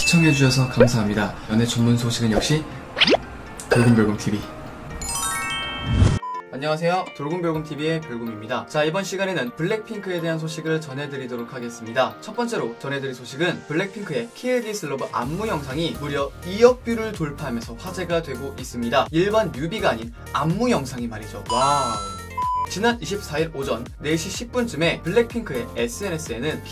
시청해주셔서 감사합니다. 연애 전문 소식은 역시 돌곰별곰TV. 안녕하세요. 돌곰별곰TV의 별곰입니다. 자, 이번 시간에는 블랙핑크에 대한 소식을 전해드리도록 하겠습니다. 첫 번째로 전해드릴 소식은 블랙핑크의 Kill This Love 안무 영상이 무려 2억 뷰를 돌파하면서 화제가 되고 있습니다. 일반 뮤비가 아닌 안무 영상이 말이죠. 와우. 지난 24일 오전 4시 10분쯤에 블랙핑크의 SNS에는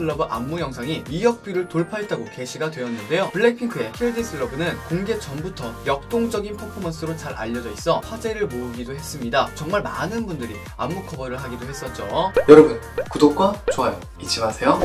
Love 안무 영상이 2억 뷰를 돌파했다고 게시가 되었는데요. 블랙핑크의 Love는 공개 전부터 역동적인 퍼포먼스로 잘 알려져 있어 화제를 모으기도 했습니다. 정말 많은 분들이 안무 커버를 하기도 했었죠. 여러분, 구독과 좋아요 잊지 마세요.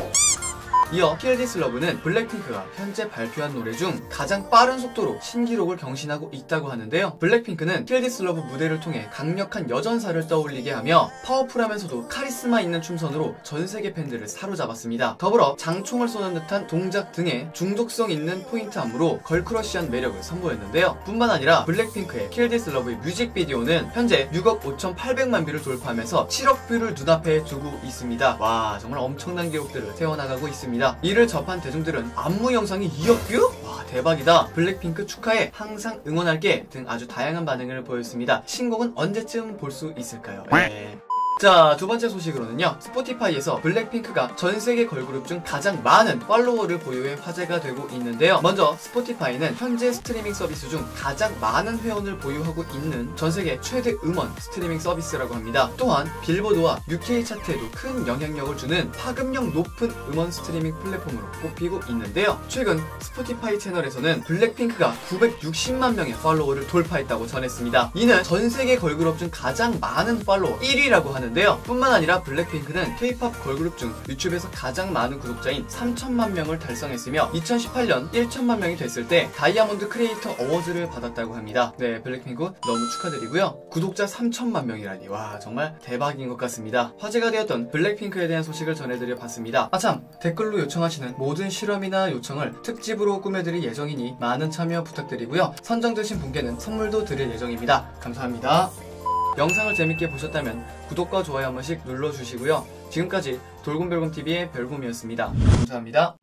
이어 Kill This Love는 블랙핑크가 현재 발표한 노래 중 가장 빠른 속도로 신기록을 경신하고 있다고 하는데요. 블랙핑크는 Kill This Love 무대를 통해 강력한 여전사를 떠올리게 하며 파워풀하면서도 카리스마 있는 춤선으로 전 세계 팬들을 사로잡았습니다. 더불어 장총을 쏘는 듯한 동작 등의 중독성 있는 포인트 안무로 걸크러쉬한 매력을 선보였는데요. 뿐만 아니라 블랙핑크의 Kill This Love의 뮤직비디오는 현재 6억 5,800만 뷰를 돌파하면서 7억 뷰를 눈앞에 두고 있습니다. 와 정말 엄청난 기록들을 세워나가고 있습니다. 이를 접한 대중들은 안무 영상이 2억 뷰? 와 대박이다. 블랙핑크 축하해. 항상 응원할게. 등 아주 다양한 반응을 보였습니다. 신곡은 언제쯤 볼 수 있을까요? 네. 자, 두 번째 소식으로는요. 스포티파이에서 블랙핑크가 전 세계 걸그룹 중 가장 많은 팔로워를 보유해 화제가 되고 있는데요. 먼저 스포티파이는 현재 스트리밍 서비스 중 가장 많은 회원을 보유하고 있는 전 세계 최대 음원 스트리밍 서비스라고 합니다. 또한 빌보드와 UK 차트에도 큰 영향력을 주는 파급력 높은 음원 스트리밍 플랫폼으로 꼽히고 있는데요. 최근 스포티파이 채널에서는 블랙핑크가 960만 명의 팔로워를 돌파했다고 전했습니다. 이는 전 세계 걸그룹 중 가장 많은 팔로워 1위라고 하는 있는데요. 뿐만 아니라 블랙핑크는 K-팝 걸그룹 중 유튜브에서 가장 많은 구독자인 3천만 명을 달성했으며 2018년 1천만 명이 됐을 때 Diamond Creator Awards를 받았다고 합니다. 네, 블랙핑크 너무 축하드리고요. 구독자 3천만 명이라니 와 정말 대박인 것 같습니다. 화제가 되었던 블랙핑크에 대한 소식을 전해드려 봤습니다. 아참 댓글로 요청하시는 모든 실험이나 요청을 특집으로 꾸며드릴 예정이니 많은 참여 부탁드리고요. 선정되신 분께는 선물도 드릴 예정입니다. 감사합니다. 영상을 재밌게 보셨다면 구독과 좋아요 한 번씩 눌러주시고요. 지금까지 돌곰별곰TV의 별곰이었습니다. 감사합니다.